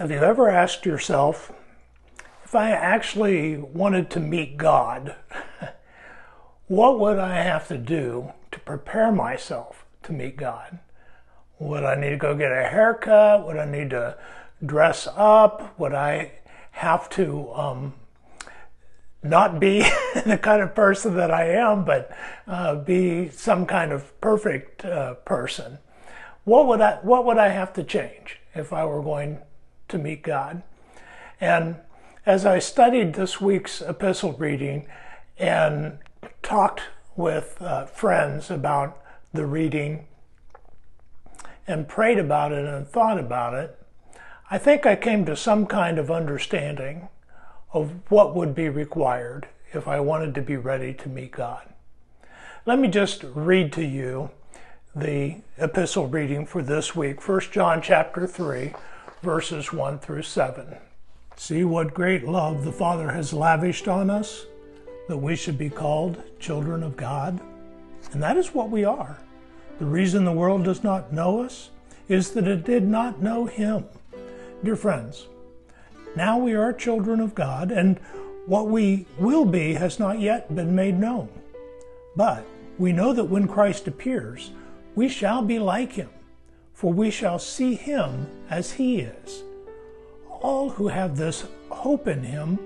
Have you ever asked yourself, if I actually wanted to meet God, what would I have to do to prepare myself to meet God? Would I need to go get a haircut? Would I need to dress up? Would I have to um, not be the kind of person that I am, but uh, be some kind of perfect uh, person? What would I What would I have to change if I were going to meet God? And as I studied this week's epistle reading and talked with uh, friends about the reading and prayed about it and thought about it, I think I came to some kind of understanding of what would be required if I wanted to be ready to meet God. Let me just read to you the epistle reading for this week, 1 John chapter 3, verses 1 through 7. See what great love the Father has lavished on us, that we should be called children of God. And that is what we are. The reason the world does not know us is that it did not know Him. Dear friends, now we are children of God, and what we will be has not yet been made known. But we know that when Christ appears, we shall be like Him, for we shall see Him as He is all who have this hope in him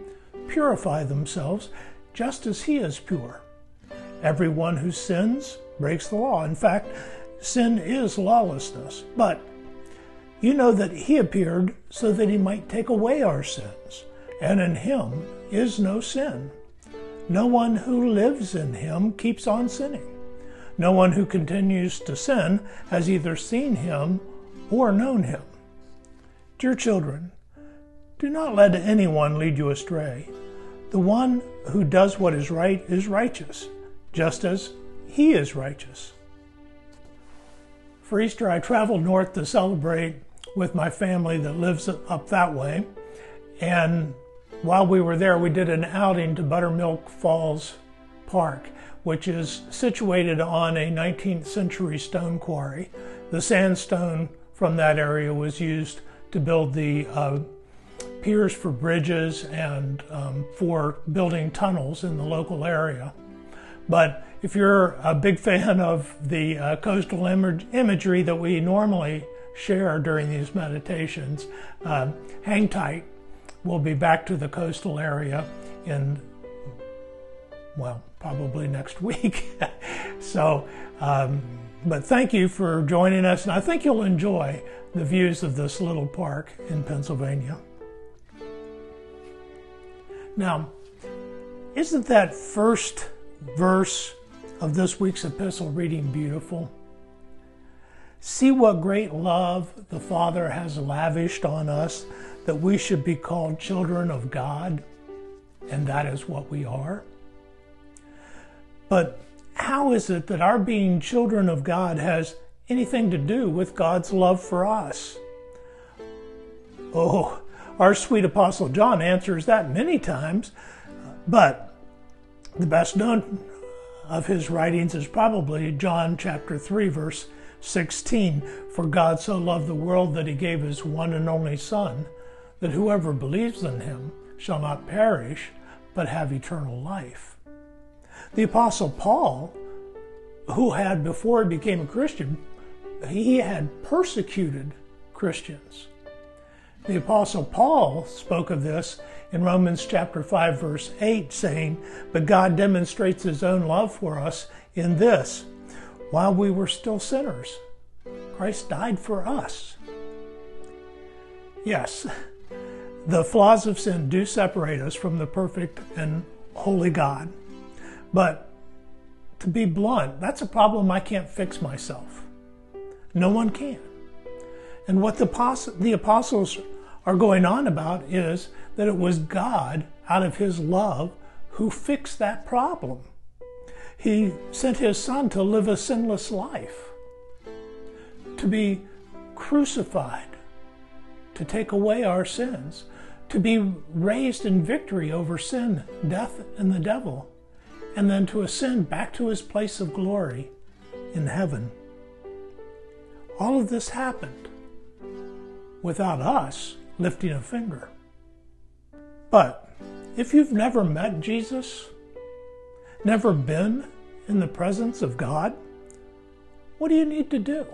purify themselves just as he is pure. Everyone who sins breaks the law. In fact, sin is lawlessness. But you know that he appeared so that he might take away our sins, and in him is no sin. No one who lives in him keeps on sinning. No one who continues to sin has either seen him or known him. Dear children, do not let anyone lead you astray. The one who does what is right is righteous, just as he is righteous. For Easter, I traveled north to celebrate with my family that lives up that way. And while we were there, we did an outing to Buttermilk Falls Park, which is situated on a 19th century stone quarry. The sandstone from that area was used to build the uh, piers for bridges and um, for building tunnels in the local area. But if you're a big fan of the uh, coastal Im- imagery that we normally share during these meditations, uh, hang tight. We'll be back to the coastal area in, well, probably next week. so, um, but thank you for joining us, and I think you'll enjoy the views of this little park in Pennsylvania. Now, isn't that first verse of this week's epistle reading beautiful? See what great love the Father has lavished on us that we should be called children of God, and that is what we are. But how is it that our being children of God has anything to do with God's love for us? Oh, our sweet Apostle John answers that many times, but the best known of his writings is probably John chapter 3, verse 16. For God so loved the world that he gave his one and only Son, that whoever believes in him shall not perish, but have eternal life. The Apostle Paul, who had, before he became a Christian, he had persecuted Christians. The Apostle Paul spoke of this in Romans chapter 5, verse 8, saying, But God demonstrates his own love for us in this while we were still sinners, Christ died for us. Yes, the flaws of sin do separate us from the perfect and holy God. But to be blunt, that's a problem I can't fix myself. No one can. And what the, the apostles are going on about is that it was God, out of His love, who fixed that problem. He sent His Son to live a sinless life, to be crucified, to take away our sins, to be raised in victory over sin, death, and the devil, and then to ascend back to His place of glory in heaven. All of this happened without us lifting a finger. But if you've never met Jesus, never been in the presence of God, what do you need to do?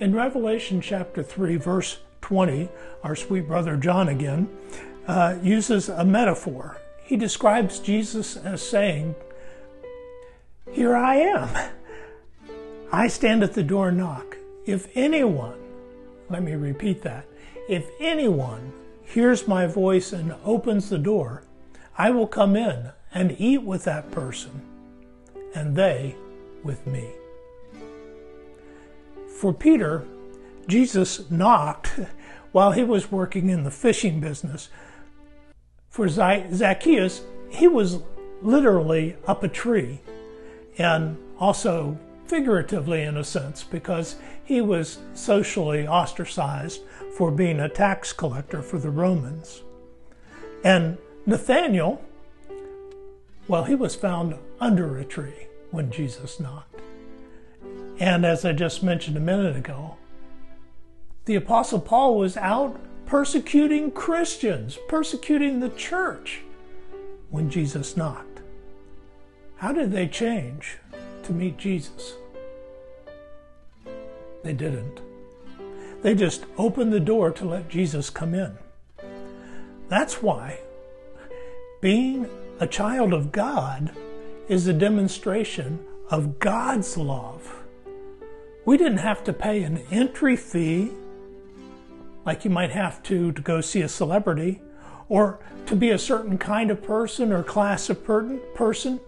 In Revelation chapter 3, verse 20, our sweet brother John again uh, uses a metaphor. He describes Jesus as saying, Here I am. I stand at the door and knock. If anyone, let me repeat that, if anyone hears my voice and opens the door, I will come in and eat with that person, and they with me. For Peter, Jesus knocked while he was working in the fishing business. For Zacchaeus, he was literally up a tree and also figuratively in a sense because he was socially ostracized for being a tax collector for the Romans. And Nathaniel, well, he was found under a tree when Jesus knocked. And as I just mentioned a minute ago, the Apostle Paul was out persecuting Christians, persecuting the church when Jesus knocked. How did they change to meet Jesus? They didn't. They just opened the door to let Jesus come in. That's why being a child of God is a demonstration of God's love. We didn't have to pay an entry fee like you might have to to go see a celebrity or to be a certain kind of person or class of person.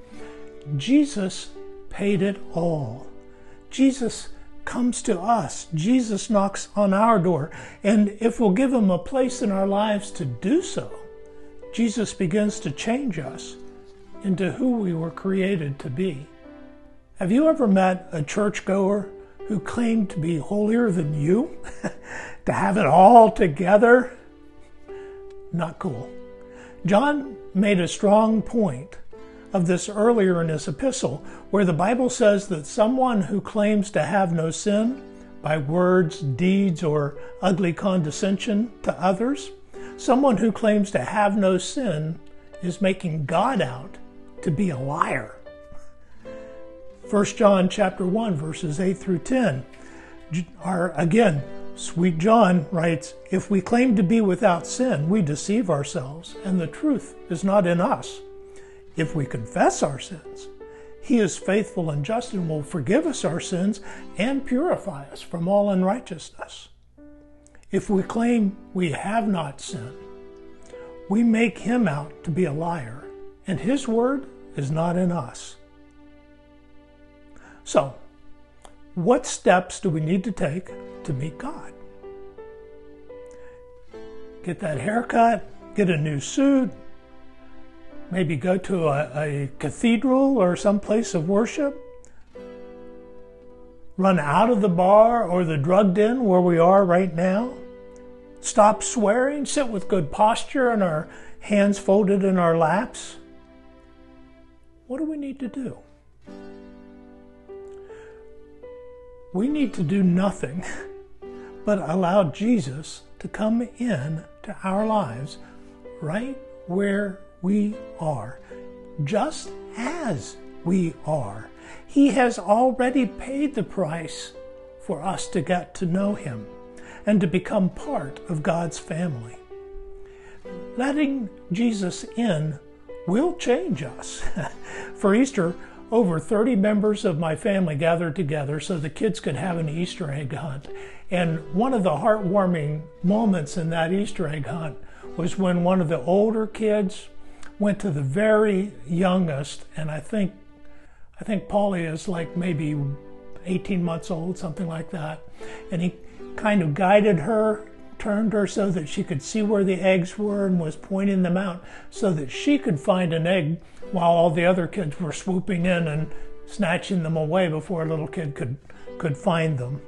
Jesus paid it all. Jesus comes to us. Jesus knocks on our door. And if we'll give him a place in our lives to do so, Jesus begins to change us into who we were created to be. Have you ever met a churchgoer who claimed to be holier than you, to have it all together. Not cool. John made a strong point of this earlier in his epistle, where the Bible says that someone who claims to have no sin by words, deeds, or ugly condescension to others, someone who claims to have no sin is making God out to be a liar. 1 John chapter 1 verses 8 through 10 are again sweet John writes if we claim to be without sin we deceive ourselves and the truth is not in us. If we confess our sins he is faithful and just and will forgive us our sins and purify us from all unrighteousness. If we claim we have not sinned we make him out to be a liar and his word is not in us. So, what steps do we need to take to meet God? Get that haircut, get a new suit, maybe go to a, a cathedral or some place of worship, run out of the bar or the drug den where we are right now, stop swearing, sit with good posture and our hands folded in our laps. What do we need to do? We need to do nothing but allow Jesus to come in to our lives right where we are, just as we are. He has already paid the price for us to get to know Him and to become part of God's family. Letting Jesus in will change us. for Easter, over 30 members of my family gathered together so the kids could have an Easter egg hunt. And one of the heartwarming moments in that Easter egg hunt was when one of the older kids went to the very youngest, and I think I think Polly is like maybe 18 months old, something like that. And he kind of guided her, turned her so that she could see where the eggs were and was pointing them out so that she could find an egg while all the other kids were swooping in and snatching them away before a little kid could could find them.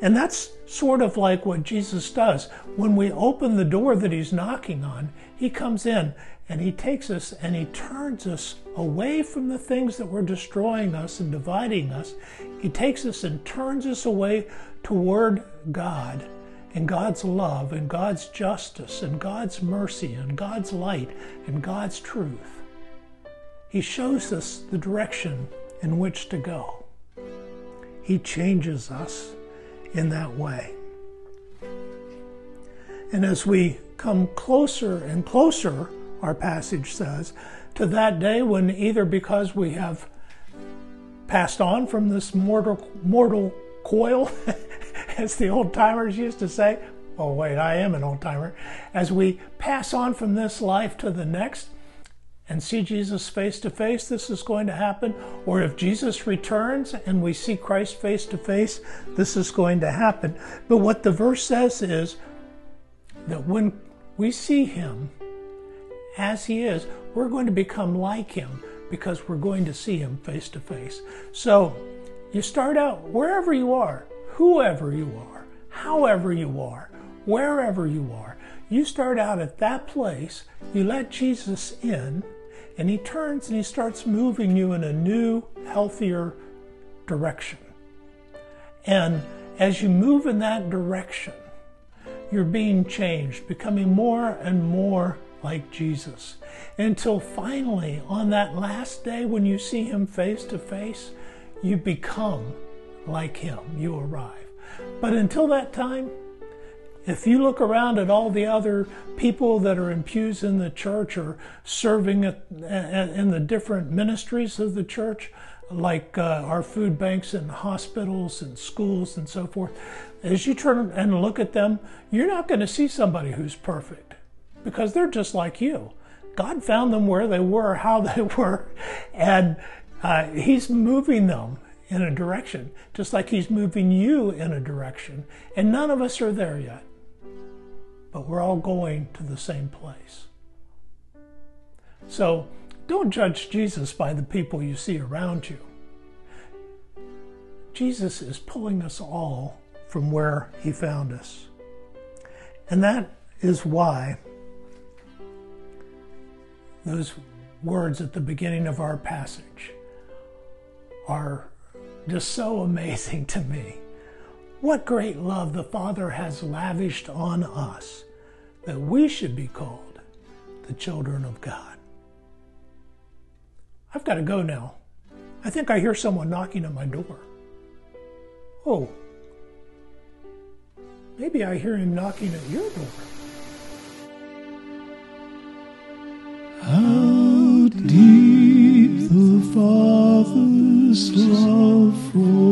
And that's sort of like what Jesus does. When we open the door that he's knocking on, he comes in and he takes us and he turns us away from the things that were destroying us and dividing us. He takes us and turns us away toward God and God's love and God's justice and God's mercy and God's light and God's truth. He shows us the direction in which to go. He changes us in that way. And as we come closer and closer, our passage says, to that day when either because we have passed on from this mortal, mortal coil, as the old timers used to say, oh, wait, I am an old timer, as we pass on from this life to the next, and see Jesus face to face, this is going to happen. Or if Jesus returns and we see Christ face to face, this is going to happen. But what the verse says is that when we see him as he is, we're going to become like him because we're going to see him face to face. So you start out wherever you are, whoever you are, however you are, wherever you are. You start out at that place, you let Jesus in and he turns and he starts moving you in a new, healthier direction. And as you move in that direction, you're being changed, becoming more and more like Jesus. Until finally, on that last day when you see him face to face, you become like him. You arrive. But until that time, if you look around at all the other people that are in pews in the church or serving in the different ministries of the church, like uh, our food banks and hospitals and schools and so forth, as you turn and look at them, you're not going to see somebody who's perfect because they're just like you. God found them where they were, how they were, and uh, He's moving them in a direction, just like He's moving you in a direction. And none of us are there yet but we're all going to the same place. So don't judge Jesus by the people you see around you. Jesus is pulling us all from where he found us. And that is why those words at the beginning of our passage are just so amazing to me. What great love the Father has lavished on us that we should be called the children of God. I've got to go now. I think I hear someone knocking at my door. Oh, maybe I hear him knocking at your door. How Love